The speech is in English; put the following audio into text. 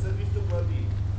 service to well-being.